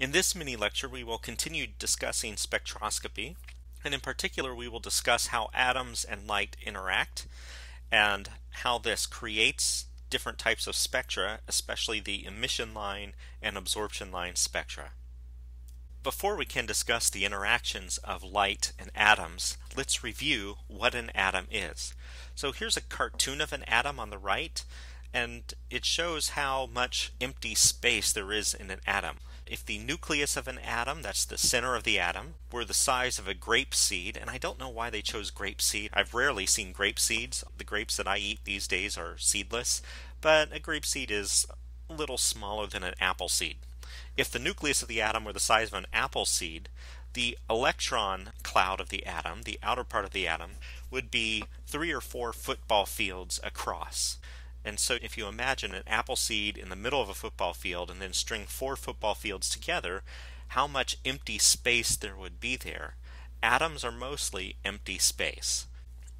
In this mini lecture we will continue discussing spectroscopy and in particular we will discuss how atoms and light interact and how this creates different types of spectra, especially the emission line and absorption line spectra. Before we can discuss the interactions of light and atoms, let's review what an atom is. So here's a cartoon of an atom on the right and it shows how much empty space there is in an atom. If the nucleus of an atom, that's the center of the atom, were the size of a grape seed, and I don't know why they chose grape seed. I've rarely seen grape seeds. The grapes that I eat these days are seedless, but a grape seed is a little smaller than an apple seed. If the nucleus of the atom were the size of an apple seed, the electron cloud of the atom, the outer part of the atom, would be three or four football fields across. And so if you imagine an apple seed in the middle of a football field and then string four football fields together, how much empty space there would be there. Atoms are mostly empty space.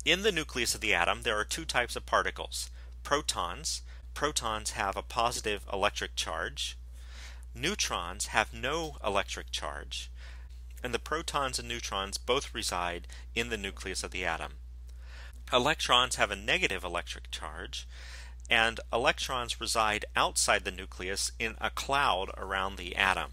In the nucleus of the atom, there are two types of particles. Protons. Protons have a positive electric charge. Neutrons have no electric charge. And the protons and neutrons both reside in the nucleus of the atom. Electrons have a negative electric charge and electrons reside outside the nucleus in a cloud around the atom.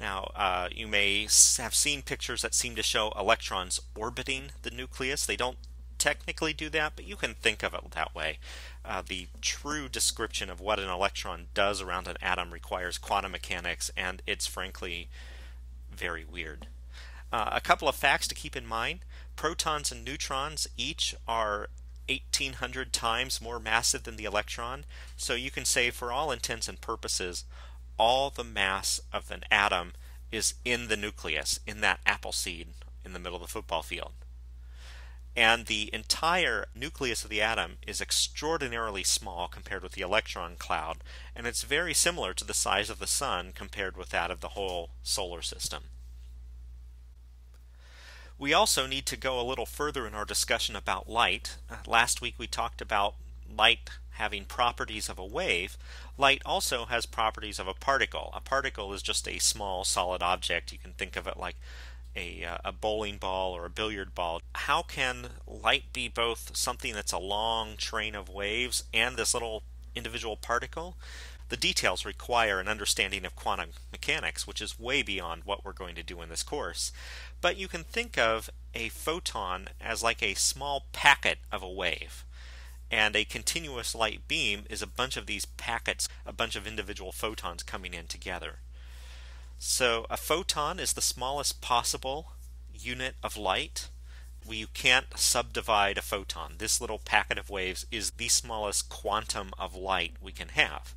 Now, uh, you may have seen pictures that seem to show electrons orbiting the nucleus. They don't technically do that, but you can think of it that way. Uh, the true description of what an electron does around an atom requires quantum mechanics, and it's frankly very weird. Uh, a couple of facts to keep in mind protons and neutrons each are 1800 times more massive than the electron. So you can say, for all intents and purposes, all the mass of an atom is in the nucleus, in that apple seed in the middle of the football field. And the entire nucleus of the atom is extraordinarily small compared with the electron cloud, and it's very similar to the size of the sun compared with that of the whole solar system. We also need to go a little further in our discussion about light. Uh, last week we talked about light having properties of a wave. Light also has properties of a particle. A particle is just a small solid object. You can think of it like a, uh, a bowling ball or a billiard ball. How can light be both something that's a long train of waves and this little individual particle? The details require an understanding of quantum mechanics, which is way beyond what we're going to do in this course. But you can think of a photon as like a small packet of a wave. And a continuous light beam is a bunch of these packets, a bunch of individual photons coming in together. So a photon is the smallest possible unit of light. You can't subdivide a photon. This little packet of waves is the smallest quantum of light we can have.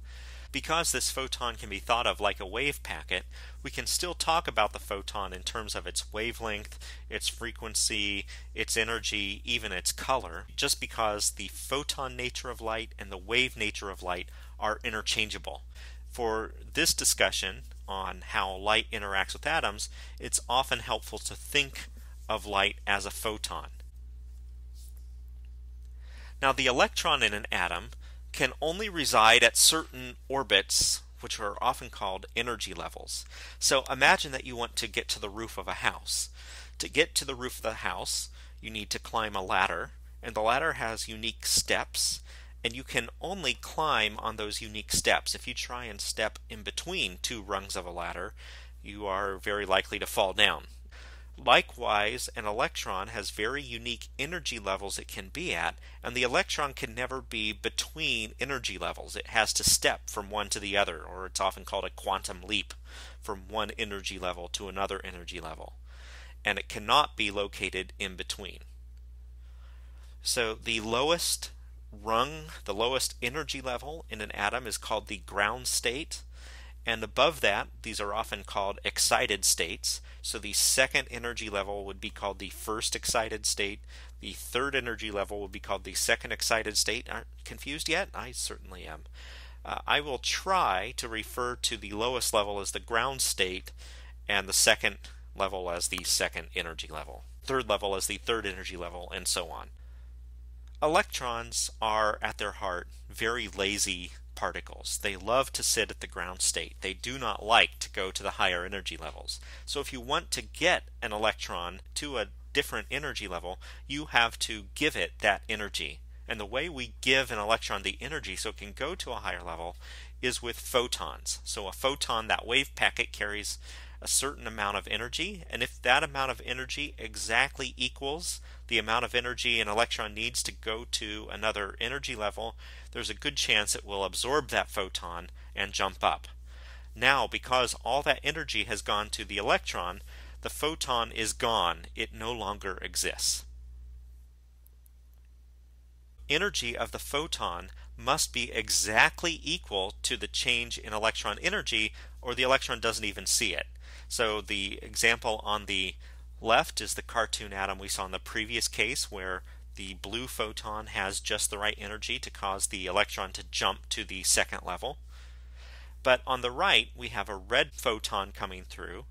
Because this photon can be thought of like a wave packet, we can still talk about the photon in terms of its wavelength, its frequency, its energy, even its color, just because the photon nature of light and the wave nature of light are interchangeable. For this discussion on how light interacts with atoms, it's often helpful to think of light as a photon. Now the electron in an atom can only reside at certain orbits which are often called energy levels. So imagine that you want to get to the roof of a house. To get to the roof of the house, you need to climb a ladder, and the ladder has unique steps, and you can only climb on those unique steps. If you try and step in between two rungs of a ladder, you are very likely to fall down. Likewise, an electron has very unique energy levels it can be at, and the electron can never be between energy levels. It has to step from one to the other, or it's often called a quantum leap from one energy level to another energy level. And it cannot be located in between. So the lowest rung, the lowest energy level in an atom is called the ground state. And above that, these are often called excited states. So the second energy level would be called the first excited state. The third energy level would be called the second excited state. Aren't confused yet? I certainly am. Uh, I will try to refer to the lowest level as the ground state and the second level as the second energy level, third level as the third energy level, and so on. Electrons are, at their heart, very lazy particles. They love to sit at the ground state. They do not like to go to the higher energy levels. So if you want to get an electron to a different energy level, you have to give it that energy. And the way we give an electron the energy so it can go to a higher level is with photons. So a photon, that wave packet carries a certain amount of energy, and if that amount of energy exactly equals the amount of energy an electron needs to go to another energy level, there's a good chance it will absorb that photon and jump up. Now, because all that energy has gone to the electron, the photon is gone. It no longer exists. Energy of the photon must be exactly equal to the change in electron energy or the electron doesn't even see it. So the example on the left is the cartoon atom we saw in the previous case where the blue photon has just the right energy to cause the electron to jump to the second level. But on the right we have a red photon coming through.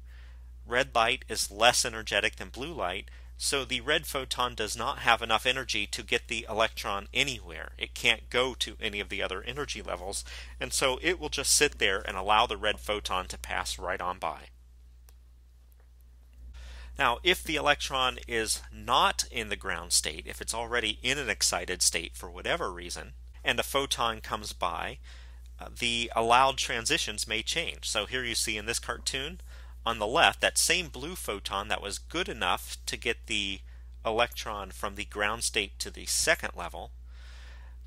Red light is less energetic than blue light so the red photon does not have enough energy to get the electron anywhere. It can't go to any of the other energy levels, and so it will just sit there and allow the red photon to pass right on by. Now, if the electron is not in the ground state, if it's already in an excited state for whatever reason, and a photon comes by, uh, the allowed transitions may change. So here you see in this cartoon, on the left, that same blue photon that was good enough to get the electron from the ground state to the second level,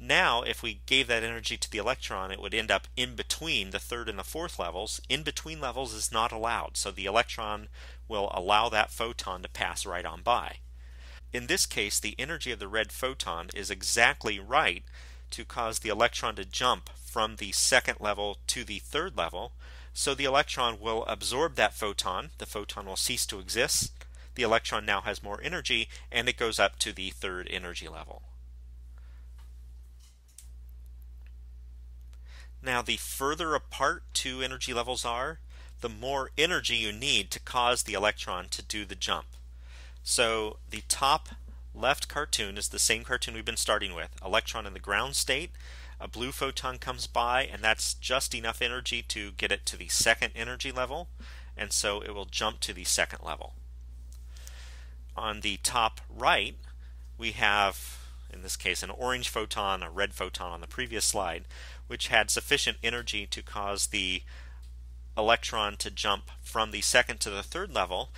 now if we gave that energy to the electron, it would end up in between the third and the fourth levels. In between levels is not allowed, so the electron will allow that photon to pass right on by. In this case, the energy of the red photon is exactly right to cause the electron to jump from the second level to the third level, so the electron will absorb that photon. The photon will cease to exist. The electron now has more energy and it goes up to the third energy level. Now the further apart two energy levels are, the more energy you need to cause the electron to do the jump. So the top left cartoon is the same cartoon we've been starting with. Electron in the ground state, a blue photon comes by and that's just enough energy to get it to the second energy level and so it will jump to the second level. On the top right we have in this case an orange photon, a red photon on the previous slide which had sufficient energy to cause the electron to jump from the second to the third level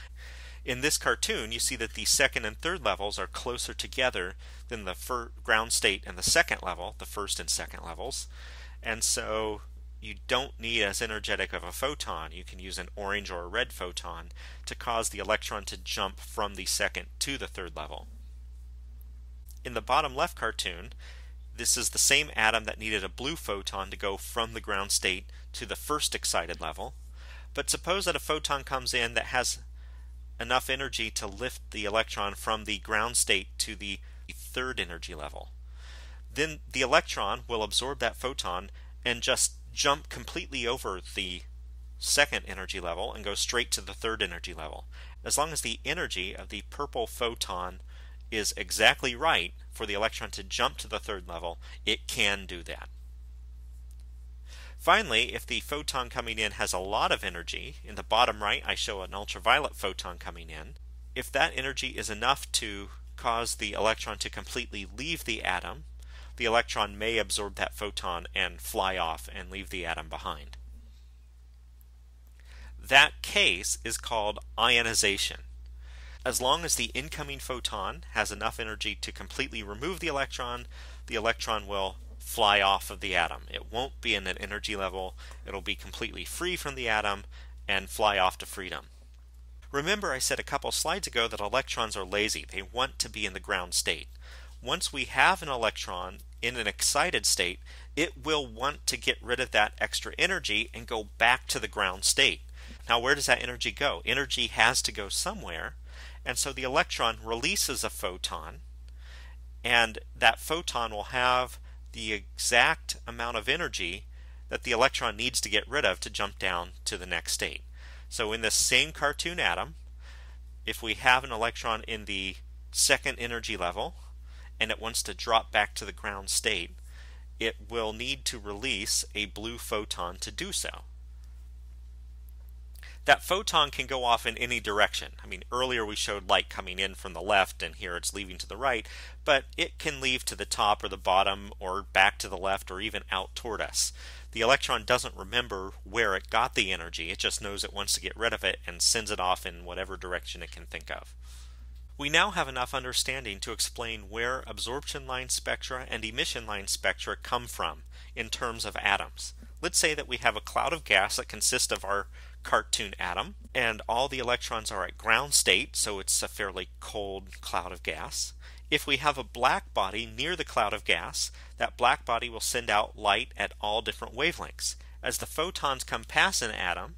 in this cartoon, you see that the second and third levels are closer together than the ground state and the second level, the first and second levels. And so you don't need as energetic of a photon. You can use an orange or a red photon to cause the electron to jump from the second to the third level. In the bottom left cartoon, this is the same atom that needed a blue photon to go from the ground state to the first excited level. But suppose that a photon comes in that has enough energy to lift the electron from the ground state to the third energy level. Then the electron will absorb that photon and just jump completely over the second energy level and go straight to the third energy level. As long as the energy of the purple photon is exactly right for the electron to jump to the third level, it can do that. Finally, if the photon coming in has a lot of energy, in the bottom right I show an ultraviolet photon coming in. If that energy is enough to cause the electron to completely leave the atom, the electron may absorb that photon and fly off and leave the atom behind. That case is called ionization. As long as the incoming photon has enough energy to completely remove the electron, the electron will fly off of the atom. It won't be in an energy level, it'll be completely free from the atom and fly off to freedom. Remember I said a couple slides ago that electrons are lazy. They want to be in the ground state. Once we have an electron in an excited state, it will want to get rid of that extra energy and go back to the ground state. Now where does that energy go? Energy has to go somewhere, and so the electron releases a photon, and that photon will have the exact amount of energy that the electron needs to get rid of to jump down to the next state. So in this same cartoon atom, if we have an electron in the second energy level and it wants to drop back to the ground state, it will need to release a blue photon to do so that photon can go off in any direction. I mean, earlier we showed light coming in from the left, and here it's leaving to the right, but it can leave to the top or the bottom, or back to the left, or even out toward us. The electron doesn't remember where it got the energy, it just knows it wants to get rid of it and sends it off in whatever direction it can think of. We now have enough understanding to explain where absorption line spectra and emission line spectra come from in terms of atoms. Let's say that we have a cloud of gas that consists of our cartoon atom, and all the electrons are at ground state, so it's a fairly cold cloud of gas. If we have a black body near the cloud of gas, that black body will send out light at all different wavelengths. As the photons come past an atom,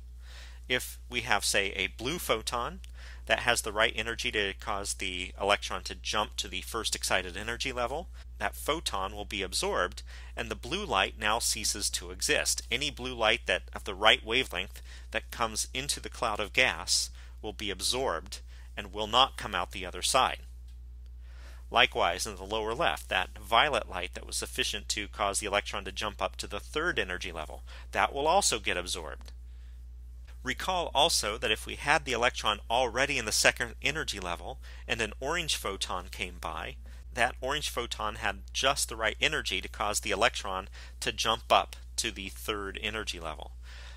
if we have, say, a blue photon that has the right energy to cause the electron to jump to the first excited energy level, that photon will be absorbed and the blue light now ceases to exist. Any blue light that of the right wavelength that comes into the cloud of gas will be absorbed and will not come out the other side. Likewise, in the lower left, that violet light that was sufficient to cause the electron to jump up to the third energy level, that will also get absorbed. Recall also that if we had the electron already in the second energy level and an orange photon came by, that orange photon had just the right energy to cause the electron to jump up to the third energy level.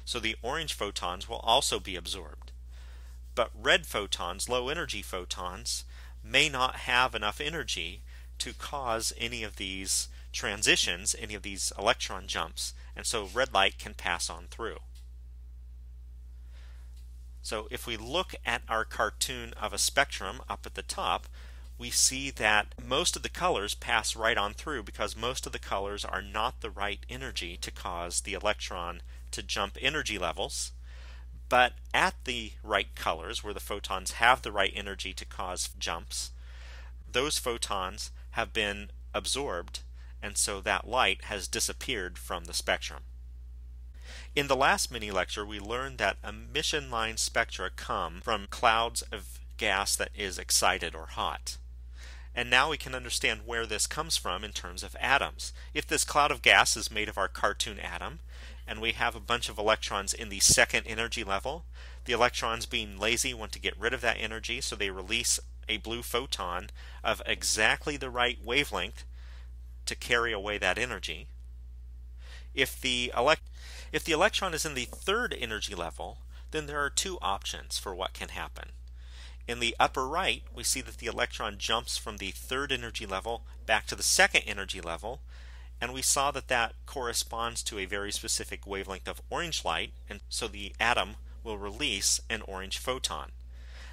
So the orange photons will also be absorbed. But red photons, low energy photons, may not have enough energy to cause any of these transitions, any of these electron jumps, and so red light can pass on through. So if we look at our cartoon of a spectrum up at the top, we see that most of the colors pass right on through because most of the colors are not the right energy to cause the electron to jump energy levels. But at the right colors, where the photons have the right energy to cause jumps, those photons have been absorbed, and so that light has disappeared from the spectrum. In the last mini lecture, we learned that emission line spectra come from clouds of gas that is excited or hot. And now we can understand where this comes from in terms of atoms. If this cloud of gas is made of our cartoon atom, and we have a bunch of electrons in the second energy level, the electrons being lazy want to get rid of that energy, so they release a blue photon of exactly the right wavelength to carry away that energy. If the, elect if the electron is in the third energy level, then there are two options for what can happen. In the upper right, we see that the electron jumps from the third energy level back to the second energy level, and we saw that that corresponds to a very specific wavelength of orange light, and so the atom will release an orange photon.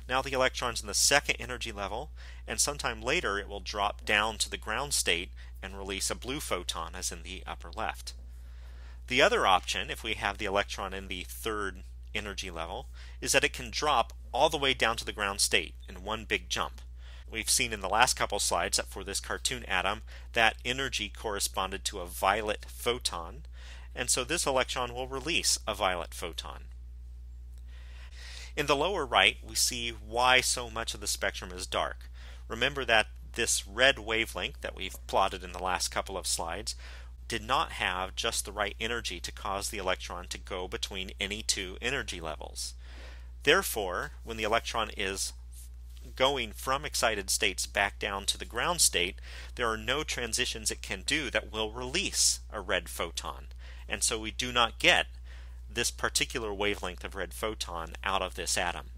Now the electron's in the second energy level, and sometime later it will drop down to the ground state and release a blue photon as in the upper left. The other option, if we have the electron in the third energy level, is that it can drop all the way down to the ground state in one big jump. We've seen in the last couple slides that for this cartoon atom, that energy corresponded to a violet photon, and so this electron will release a violet photon. In the lower right, we see why so much of the spectrum is dark. Remember that this red wavelength that we've plotted in the last couple of slides did not have just the right energy to cause the electron to go between any two energy levels. Therefore, when the electron is going from excited states back down to the ground state, there are no transitions it can do that will release a red photon. And so we do not get this particular wavelength of red photon out of this atom.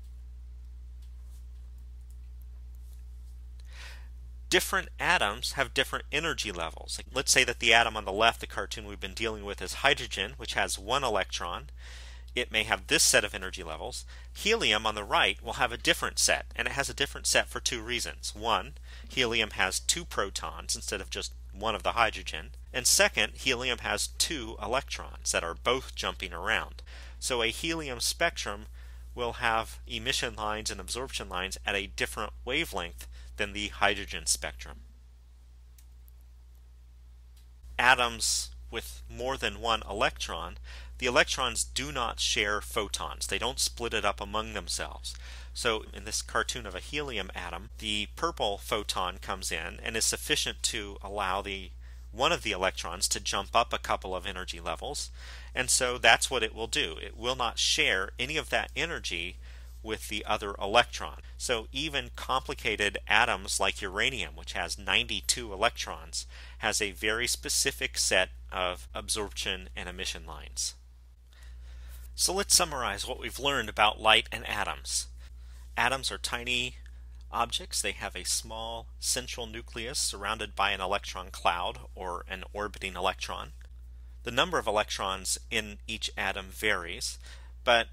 Different atoms have different energy levels. Let's say that the atom on the left, the cartoon we've been dealing with, is hydrogen, which has one electron it may have this set of energy levels. Helium on the right will have a different set, and it has a different set for two reasons. One, helium has two protons instead of just one of the hydrogen. And second, helium has two electrons that are both jumping around. So a helium spectrum will have emission lines and absorption lines at a different wavelength than the hydrogen spectrum. Atoms with more than one electron the electrons do not share photons. They don't split it up among themselves. So in this cartoon of a helium atom, the purple photon comes in and is sufficient to allow the one of the electrons to jump up a couple of energy levels, and so that's what it will do. It will not share any of that energy with the other electron. So even complicated atoms like uranium, which has 92 electrons, has a very specific set of absorption and emission lines. So let's summarize what we've learned about light and atoms. Atoms are tiny objects. They have a small central nucleus surrounded by an electron cloud or an orbiting electron. The number of electrons in each atom varies, but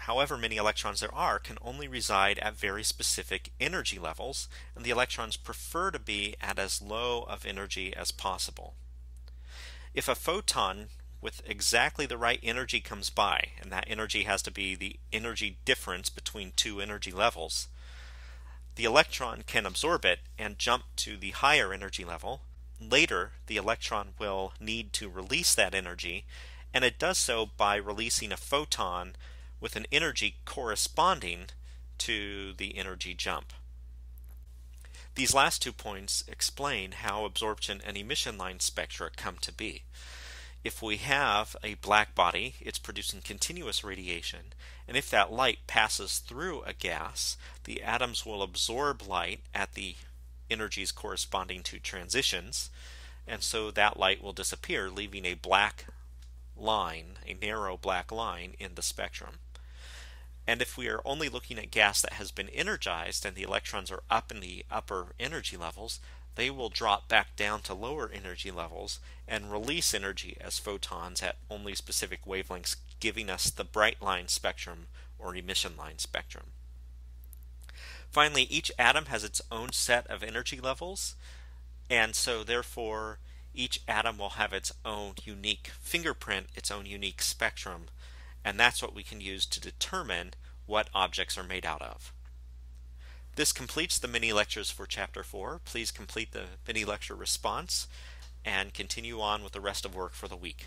however many electrons there are can only reside at very specific energy levels, and the electrons prefer to be at as low of energy as possible. If a photon with exactly the right energy comes by, and that energy has to be the energy difference between two energy levels, the electron can absorb it and jump to the higher energy level. Later, the electron will need to release that energy, and it does so by releasing a photon with an energy corresponding to the energy jump. These last two points explain how absorption and emission line spectra come to be. If we have a black body, it's producing continuous radiation, and if that light passes through a gas, the atoms will absorb light at the energies corresponding to transitions, and so that light will disappear, leaving a black line, a narrow black line in the spectrum. And if we are only looking at gas that has been energized and the electrons are up in the upper energy levels, they will drop back down to lower energy levels and release energy as photons at only specific wavelengths, giving us the bright line spectrum or emission line spectrum. Finally, each atom has its own set of energy levels, and so therefore each atom will have its own unique fingerprint, its own unique spectrum, and that's what we can use to determine what objects are made out of. This completes the mini lectures for Chapter 4. Please complete the mini lecture response and continue on with the rest of work for the week.